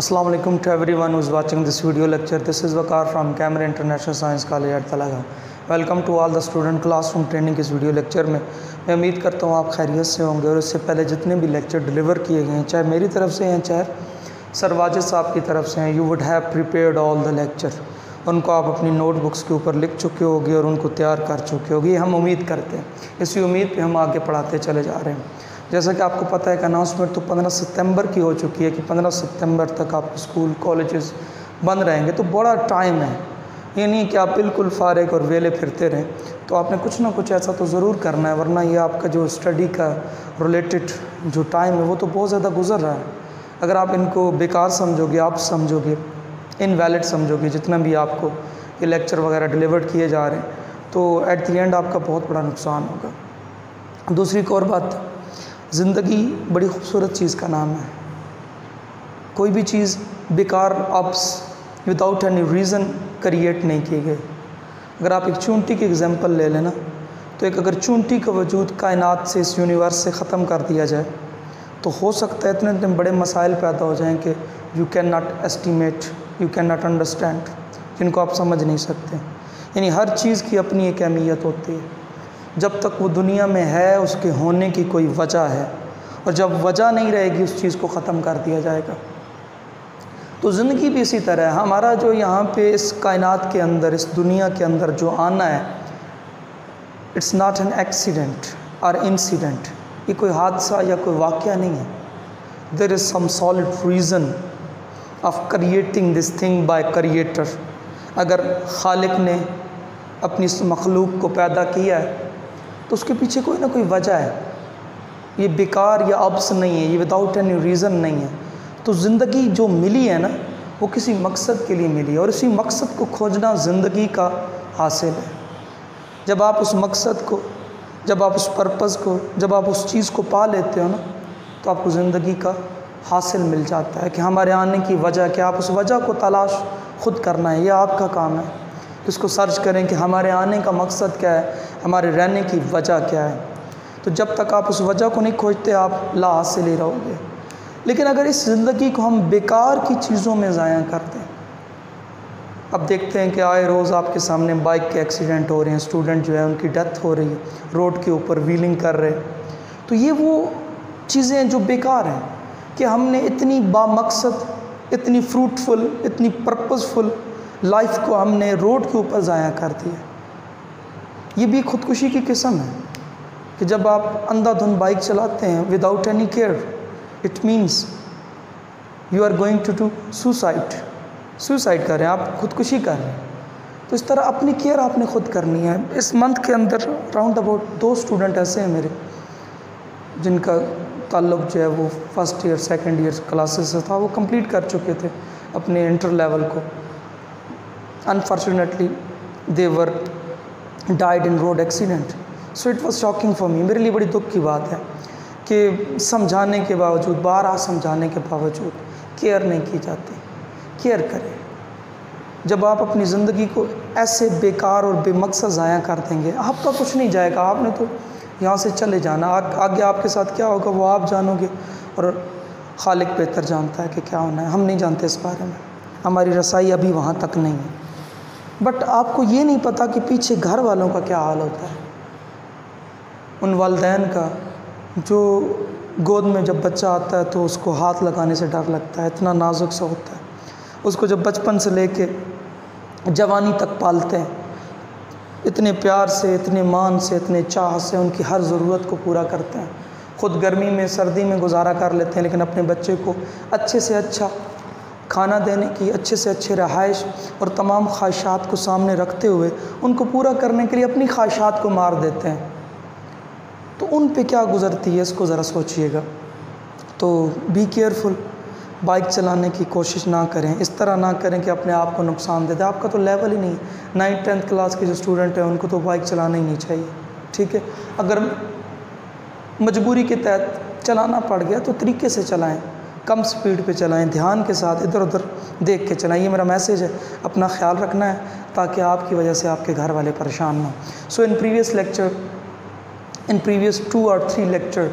Assalamu alaikum to everyone who is watching this video lecture. This is Wakar from Camera International Science College at. Welcome to all the student classroom training इस video lecture में। मैं उम्मीद करता हूँ आप खैरियत से होंगे और इससे पहले जितने भी लेक्चर डिलीवर किए गए हैं, चाहे मेरी तरफ़ से हैं, चाहे सर वाजिद साहब की तरफ़ से हैं you would have prepared all the lecture उनको आप अपनी नोटबुक्स के ऊपर लिख चुके होगी और उनको तैयार कर चुके होगी। हम उम्मीद करते हैं। इसी उम्मीद पर हम आगे पढ़ाते चले जा रहे हैं। जैसा कि आपको पता है कि अनाउंसमेंट तो 15 सितंबर की हो चुकी है कि 15 सितंबर तक आप स्कूल कॉलेजेस बंद रहेंगे। तो बड़ा टाइम है। ये नहीं कि आप बिल्कुल फारग और वेले फिरते रहें। तो आपने कुछ ना कुछ ऐसा तो ज़रूर करना है, वरना ये आपका जो स्टडी का रिलेटेड जो टाइम है वो तो बहुत ज़्यादा गुजर रहा है। अगर आप इनको बेकार समझोगे, आप समझोगे इनवैलिड समझोगे, जितना भी आपको ये लेक्चर वगैरह डिलीवर्ड किए जा रहे हैं तो एट दी एंड आपका बहुत बड़ा नुकसान होगा। दूसरी एक और बात ज़िंदगी बड़ी खूबसूरत चीज़ का नाम है। कोई भी चीज़ बेकार अप्स विदाउट एनी रीज़न क्रिएट नहीं की गई अगर आप एक चूंटी की एग्ज़ाम्पल ले लेना तो एक अगर चूंटी का वजूद कायनात से इस यूनिवर्स से ख़त्म कर दिया जाए तो हो सकता है इतने इतने बड़े मसाइल पैदा हो जाएँ कि you can not estimate you can not understand जिनको आप समझ नहीं सकते। यानी हर चीज़ की अपनी एक अहमियत होती है। जब तक वो दुनिया में है, उसके होने की कोई वजह है। और जब वजह नहीं रहेगी, उस चीज़ को ख़त्म कर दिया जाएगा। तो ज़िंदगी भी इसी तरह है। हमारा जो यहाँ पे इस कायनात के अंदर, इस दुनिया के अंदर जो आना है इट्स नॉट एन एक्सीडेंट और इंसिडेंट ये कोई हादसा या कोई वाक़ नहीं है। There is some solid reason of creating this thing by creator अगर खालिक ने अपनी इस मखलूक को पैदा किया है तो उसके पीछे कोई ना कोई वजह है। ये बेकार या अब्स नहीं है, ये विदाउट एनी रीज़न नहीं है। तो ज़िंदगी जो मिली है ना, वो किसी मकसद के लिए मिली है और इसी मकसद को खोजना ज़िंदगी का हासिल है। जब आप उस मकसद को, जब आप उस पर्पज़ को, जब आप उस चीज़ को पा लेते हो ना तो आपको ज़िंदगी का हासिल मिल जाता है कि हमारे आने की वजह क्या आप उस वजह को तलाश खुद करना है यह आपका काम है। इसको सर्च करें कि हमारे आने का मकसद क्या है, हमारे रहने की वजह क्या है। तो जब तक आप उस वजह को नहीं खोजते, आप ला हासिल ही रहोगे। लेकिन अगर इस ज़िंदगी को हम बेकार की चीज़ों में ज़ाया करते हैं, अब देखते हैं कि आए रोज़ आपके सामने बाइक के एक्सीडेंट हो रहे हैं, स्टूडेंट जो है उनकी डेथ हो रही है, रोड के ऊपर व्हीलिंग कर रहे हैं। तो ये वो चीज़ें जो बेकार हैं कि हमने इतनी बामकसद, इतनी फ्रूटफुल, इतनी पर्पसफुल लाइफ को हमने रोड के ऊपर ज़ाया कर दिया। ये भी खुदकुशी की किस्म है कि जब आप अंधाधुंध बाइक चलाते हैं without any care it means you are going to do suicide suicide कर रहे हैं, आप खुदकुशी कर रहे हैं। तो इस तरह अपनी केयर आपने खुद करनी है। इस मंथ के अंदर राउंड अबाउट दो स्टूडेंट ऐसे हैं मेरे, जिनका ताल्लुक जो है वो first year second year classes से था, वो कंप्लीट कर चुके थे अपने इंटर लेवल को। Unfortunately they were died in road accident so it was shocking for me मेरे लिए बड़ी दुख की बात है कि समझाने के बावजूद बारह समझाने के बावजूद केयर नहीं की जाती। केयर करें। जब आप अपनी ज़िंदगी को ऐसे बेकार और बेमकसद ज़ाया कर देंगे आपका कुछ नहीं जाएगा। आपने तो यहाँ से चले जाना। आ, आगे आपके साथ क्या होगा वो आप जानोगे। और खालिक बेहतर जानता है कि क्या होना है। हम नहीं जानते इस बारे में। हमारी रसाई अभी वहाँ तक नहीं है। बट आपको ये नहीं पता कि पीछे घर वालों का क्या हाल होता है। उन वालदेन का, जो गोद में जब बच्चा आता है तो उसको हाथ लगाने से डर लगता है, इतना नाजुक सा होता है। उसको जब बचपन से लेके जवानी तक पालते हैं, इतने प्यार से, इतने मान से, इतने चाह से उनकी हर ज़रूरत को पूरा करते हैं। ख़ुद गर्मी में, सर्दी में गुजारा कर लेते हैं, लेकिन अपने बच्चे को अच्छे से अच्छा खाना देने की अच्छे से अच्छे रहाइश और तमाम ख्वाहिशात को सामने रखते हुए उनको पूरा करने के लिए अपनी ख्वाहिशात को मार देते हैं। तो उन पे क्या गुज़रती है, इसको ज़रा सोचिएगा। तो बी केयरफुल बाइक चलाने की कोशिश ना करें, इस तरह ना करें कि अपने आप को नुकसान दे दें। आपका तो लेवल ही नहीं नाइन्थ टेंथ क्लास के जो स्टूडेंट हैं, उनको तो बाइक चलाना ही नहीं चाहिए, ठीक है? अगर मजबूरी के तहत चलाना पड़ गया तो तरीके से चलाएँ। कम स्पीड पे चलाएँ, ध्यान के साथ इधर उधर देख के चलाएँ ये मेरा मैसेज है, अपना ख्याल रखना है ताकि आपकी वजह से आपके घर वाले परेशान ना so in previous lecture in previous two और three lecture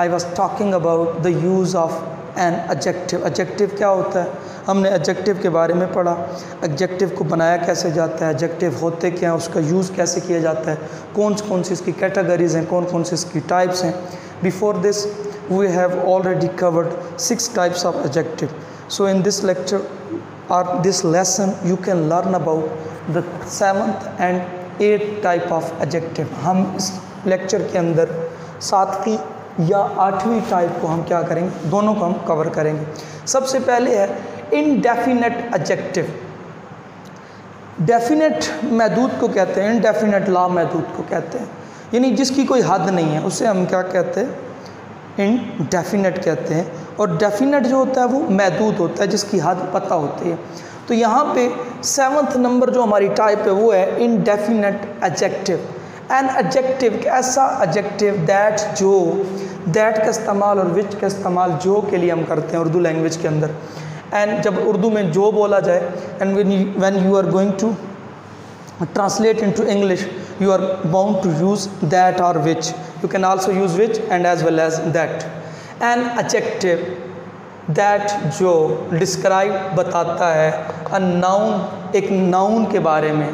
I was talking about the use of an adjective adjective क्या होता है? हमने एडजेक्टिव के बारे में पढ़ा। एडजेक्टिव को बनाया कैसे जाता है? एडजेक्टिव होते क्या हैं? उसका यूज़ कैसे किया जाता है? कौन कौन सी इसकी कैटेगरीज हैं? कौन कौन सी इसकी टाइप्स हैं? Before this we have already covered six types of adjective so in this lecture और this lesson you can learn about the seventh and eight type of adjective हम इस लेक्चर के अंदर सातवीं या आठवीं टाइप को हम क्या करेंगे? दोनों को हम कवर करेंगे। सबसे पहले है इनडेफिनेट एडजेक्टिव डेफिनेट महदूद को कहते हैं इनडेफिनेट ला महदूद को कहते हैं। यानी जिसकी कोई हद नहीं है, उसे हम क्या कहते हैं? इनडेफिनेट कहते हैं। और डेफिनेट जो होता है, वो महदूद होता है, जिसकी हद पता होती है। तो यहाँ पे सेवन्थ नंबर जो हमारी टाइप है, वो है इनडेफिनेट एडजेक्टिव एन एडजेक्टिव ऐसा एडजेक्टिव दैट जो दैट का इस्तेमाल और विच का इस्तेमाल जो के लिए हम करते हैं उर्दू लैंग्वेज के अंदर। एंड जब उर्दू में जो बोला जाए and when you are going to into English you are bound to use that और which you can also use which and as well as that an adjective that जो डिस्क्राइब बताता है अ नाउन एक noun के बारे में,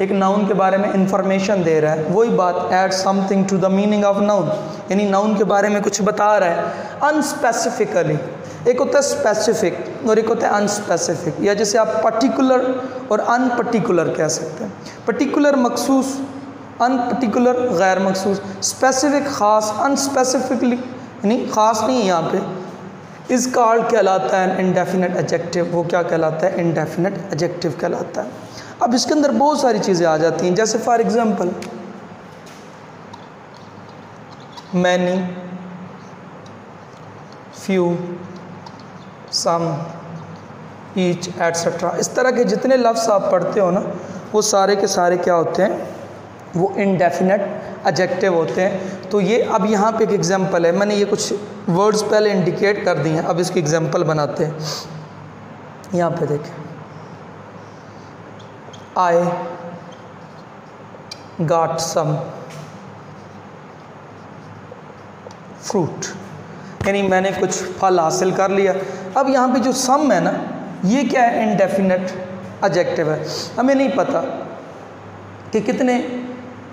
एक noun के बारे में इंफॉर्मेशन दे रहा है, वही बात add something to the meaning of noun यानी नाउन के बारे में कुछ बता रहा है अनस्पेसिफिकली एक होता है स्पेसिफिक और एक होता है अनस्पेसिफिक या जैसे आप पर्टिकुलर और अनपर्टिकुलर कह सकते हैं। पर्टिकुलर मखसूस अनपर्टिकुलर गैर मखसूस। स्पेसिफिक ख़ास अनस्पेसिफिकली यानी ख़ास नहीं है यहाँ पे। इस कार्ड कहलाता है इनडेफिनेट एजेक्टिव वो क्या कहलाता है? इनडेफिनेट एजेक्टिव कहलाता है। अब इसके अंदर बहुत सारी चीज़ें आ जाती हैं, जैसे for example many few some each etcetera इस तरह के जितने लफ्ज़ आप पढ़ते हो ना, वो सारे के सारे क्या होते हैं? वो इनडेफिनेट एजेक्टिव होते हैं। तो ये अब यहाँ पे एक एग्जांपल है। मैंने ये कुछ वर्ड्स पहले इंडिकेट कर दिए हैं, अब इसकी एग्जांपल बनाते हैं। यहाँ पे देखें। I गाट some फ्रूट यानी मैंने कुछ फल हासिल कर लिया। अब यहाँ पे जो सम है ना, ये क्या है? इनडेफिनेट एडजेक्टिव है। हमें नहीं पता कि कितने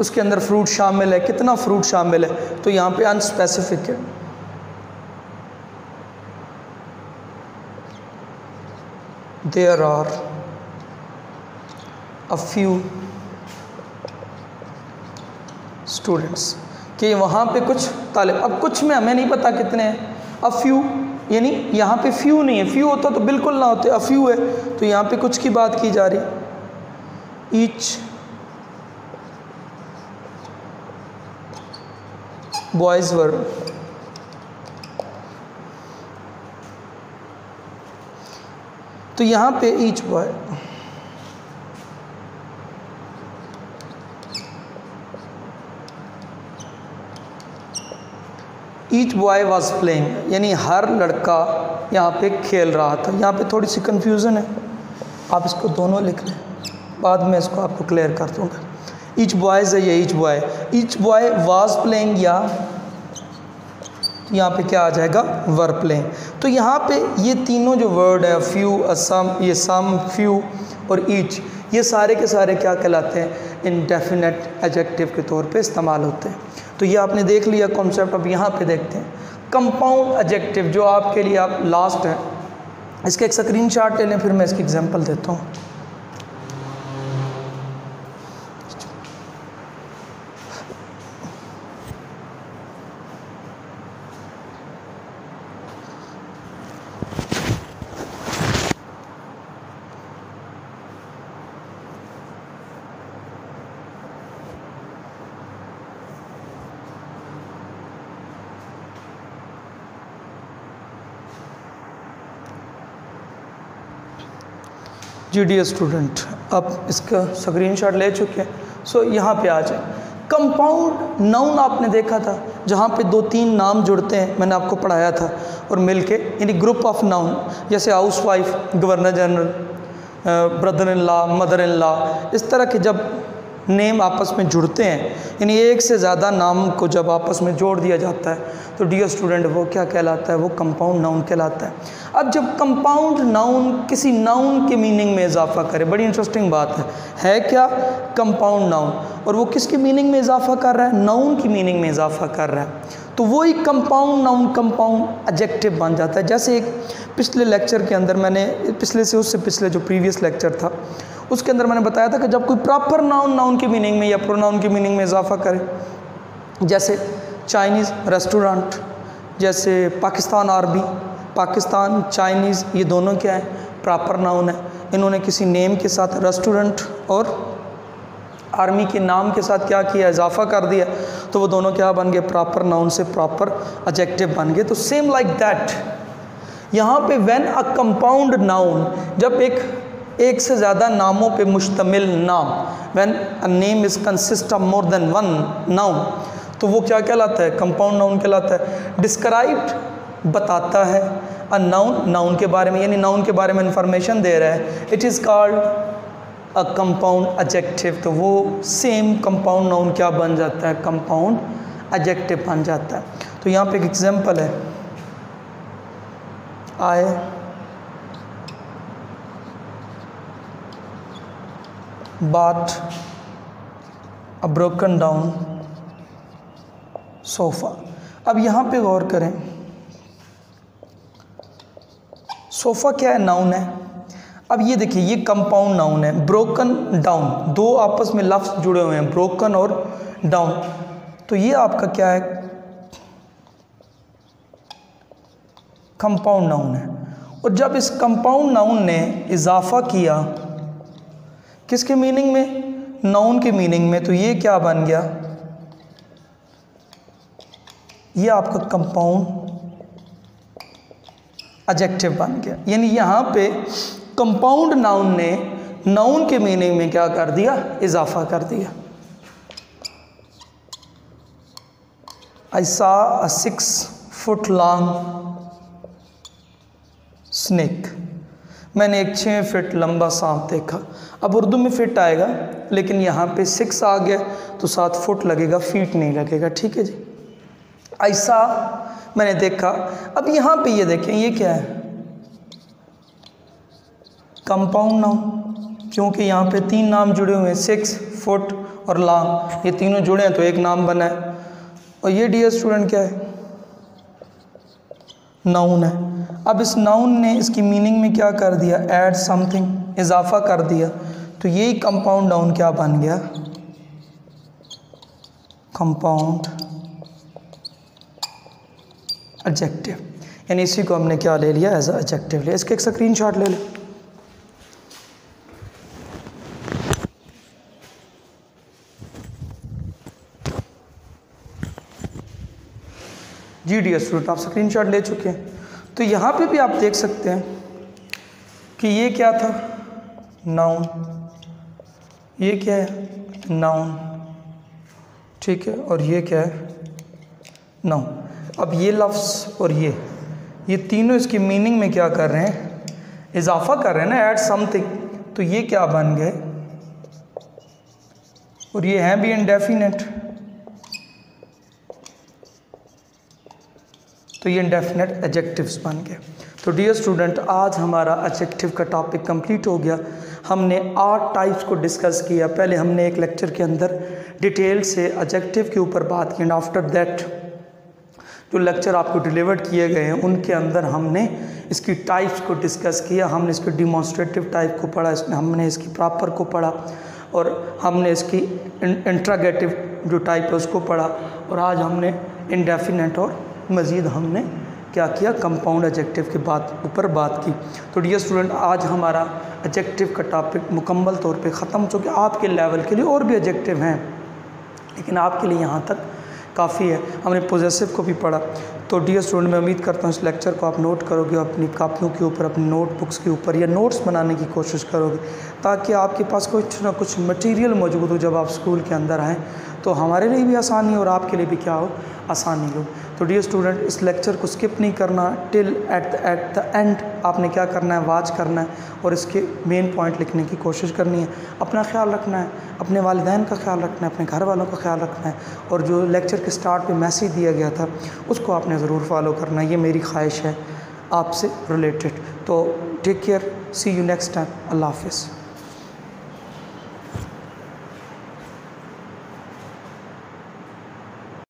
उसके अंदर फ्रूट शामिल है, कितना फ्रूट शामिल है। तो यहाँ पे अनस्पेसिफिक है। There are a few students कि वहाँ पे कुछ तालब अब कुछ में हमें नहीं पता कितने हैं। अ फ्यू यानी यहाँ पे फ्यू नहीं है। फ्यू होता तो बिल्कुल ना होते अफ्यू फ्यू है। तो यहाँ पे कुछ की बात की जा रही। ईच बॉयज़ वर तो यहाँ पे each boy each boy was playing यानी हर लड़का यहाँ पे खेल रहा था। यहाँ पे थोड़ी सी कन्फ्यूज़न है। आप इसको दोनों लिख लें। बाद में इसको आपको क्लियर कर दूँगा। ईच बॉयज़ है ये each boy each boy was playing या यहाँ पे क्या आ जाएगा? वर प्लेइंग तो यहाँ पे ये तीनों जो वर्ड है फ्यू असम ये सम फ्यू और ईच ये सारे के सारे क्या कहलाते हैं? इनडेफिनेट एजेक्टिव के तौर पे इस्तेमाल होते हैं। तो ये आपने देख लिया कॉन्सेप्ट अब यहाँ पे देखते हैं। कंपाउंड एजेक्टिव जो आपके लिए आप लास्ट है। इसके एक स्क्रीन शार्ट ले लें, फिर मैं इसकी एग्ज़ाम्पल देता हूँ। जी स्टूडेंट अब इसका स्क्रीन शॉट ले चुके हैं। सो यहाँ पे आ जाए। कंपाउंड नाउन आपने देखा था, जहाँ पे दो तीन नाम जुड़ते हैं, मैंने आपको पढ़ाया था। और मिल के यानी ग्रुप ऑफ़ नाउन जैसे housewife governor general brother in law mother in law इस तरह के जब नेम आपस में जुड़ते हैं। यानी एक से ज़्यादा नाम को जब आपस में जोड़ दिया जाता है तो डियर स्टूडेंट वो क्या कहलाता है? वो कंपाउंड नाउन कहलाता है। अब जब कंपाउंड नाउन किसी नाउन के मीनिंग में इजाफा करे, बड़ी इंटरेस्टिंग बात है। है क्या? कंपाउंड नाउन और वो किसकी मीनिंग में इजाफा कर रहा है? नाउन की मीनिंग में इजाफा कर रहा है। तो वही कंपाउंड नाउन कंपाउंड एडजेक्टिव बन जाता है। जैसे एक पिछले लेक्चर के अंदर मैंने, पिछले से उससे पिछले जो प्रीवियस लेक्चर था उसके अंदर मैंने बताया था कि जब कोई प्रॉपर नाउन नाउन की मीनिंग में या प्रोनाउन की मीनिंग में इजाफा करे, जैसे चाइनीज़ रेस्टोरेंट जैसे पाकिस्तान आर्मी पाकिस्तान चाइनीज़ ये दोनों क्या है? प्रॉपर नाउन है। इन्होंने किसी नेम के साथ रेस्टोरेंट और आर्मी के नाम के साथ क्या किया? इजाफा कर दिया। तो वो दोनों क्या बन गए? प्रॉपर नाउन से प्रॉपर एडजेक्टिव बन गए। तो सेम लाइक दैट यहाँ पे व्हेन अ कंपाउंड नाउन जब एक एक से ज़्यादा नामों पे मुश्तमिल नाम। When a name is consist of more than one noun तो वो क्या कहलाता है? कंपाउंड नाउन कहलाता है। डिस्क्राइब्ड बताता है। अ नाउन नाउन के बारे में, यानी नाउन के बारे में इंफॉर्मेशन दे रहा है। It is called a compound adjective तो वो सेम कंपाउंड नाउन क्या बन जाता है? कंपाउंड एडजेक्टिव बन जाता है। तो यहाँ पे एक एग्जांपल है। I bought a broken down sofa अब यहाँ पे गौर करें। सोफ़ा क्या है? नाउन है। अब ये देखिए, ये कंपाउंड नाउन है। ब्रोकन डाउन दो आपस में लफ्ज़ जुड़े हुए हैं ब्रोकन और डाउन तो ये आपका क्या है? कंपाउंड नाउन है। और जब इस कंपाउंड नाउन ने इजाफा किया किसके मीनिंग में? नाउन के मीनिंग में। तो ये क्या बन गया? ये आपका कंपाउंड एडजेक्टिव बन गया। यानी यहाँ पे कंपाउंड नाउन ने नाउन के मीनिंग में क्या कर दिया? इजाफा कर दिया। I saw a six foot long snake मैंने एक छः फिट लंबा सांप देखा। अब उर्दू में फिट आएगा, लेकिन यहाँ पे सिक्स आ गया तो सात फुट लगेगा फीट नहीं लगेगा, ठीक है जी? ऐसा मैंने देखा। अब यहाँ पे ये देखें, ये क्या है? कंपाउंड नाउन क्योंकि यहाँ पे तीन नाम जुड़े हुए हैं सिक्स फुट और लॉन्ग ये तीनों जुड़े हैं तो एक नाम बना है। और ये डियर स्टूडेंट क्या है? नाउन है। अब इस नाउन ने इसकी मीनिंग में क्या कर दिया? ऐड समथिंग इजाफा कर दिया। तो यही कंपाउंड नाउन क्या बन गया? कंपाउंड एडजेक्टिव यानी इसी को हमने क्या ले लिया? एज एडजेक्टिव लिया इसके एक स्क्रीन शॉट ले लो। जी डी स्टूडेंट आप स्क्रीन शॉट ले चुके हैं। तो यहाँ पे भी आप देख सकते हैं कि ये क्या था? नाउन ये क्या है? नाउन ठीक है, और ये क्या है? नाउन अब ये लफ्ज़ और ये ये तीनों इसकी मीनिंग में क्या कर रहे हैं? इजाफा कर रहे हैं ना ऐड समथिंग तो ये क्या बन गए? और ये हैं भी इनडेफिनेट तो ये इंडेफिनेट एजेक्टिव्स बन गए। तो डियर स्टूडेंट आज हमारा एजेक्टिव का टॉपिक कंप्लीट हो गया। हमने आठ टाइप्स को डिस्कस किया। पहले हमने एक लेक्चर के अंदर डिटेल से एजेक्टिव के ऊपर बात की एंड आफ्टर दैट जो लेक्चर आपको डिलीवर्ड किए गए हैं, उनके अंदर हमने इसकी टाइप्स को डिस्कस किया। हमने इसके डिमॉन्स्ट्रेटिव टाइप को पढ़ा, इसमें हमने इसकी प्रॉपर को पढ़ा और हमने इसकी इंट्रागेटिव जो टाइप है उसको पढ़ा और आज हमने इंडेफिनेट और मज़ीद हमने क्या किया? कंपाउंड एजेक्टिव के बात, ऊपर बात की। तो डियर स्टूडेंट आज हमारा एजेक्टिव का टॉपिक मुकम्मल तौर पे ख़त्म चूँकि आपके लेवल के लिए और भी एजेक्टिव हैं। लेकिन आपके लिए यहाँ तक काफ़ी है। हमने पोजेसिव को भी पढ़ा। तो डियर स्टूडेंट मैं उम्मीद करता हूँ इस लेक्चर को आप नोट करोगे अपनी कापियों के ऊपर, अपनी नोटबुक्स के ऊपर या नोट्स बनाने की कोशिश करोगे, ताकि आपके पास कुछ ना कुछ मटेरियल मौजूद हो जब आप स्कूल के अंदर आएँ। तो हमारे लिए भी आसानी और आपके लिए भी क्या हो? आसानी हो। तो डियर स्टूडेंट इस लेक्चर को स्किप नहीं करना till at the at the end आपने क्या करना है? वाच करना है और इसके मेन पॉइंट लिखने की कोशिश करनी है। अपना ख्याल रखना है, अपने वालदेन का ख्याल रखना है, अपने घर वालों का ख्याल रखना है और जो लेक्चर के स्टार्ट पे मैसेज दिया गया था, उसको आपने ज़रूर फॉलो करना है। ये मेरी ख्वाहिश है आपसे रिलेटेड तो take care see you next time अल्लाह हाफिज़।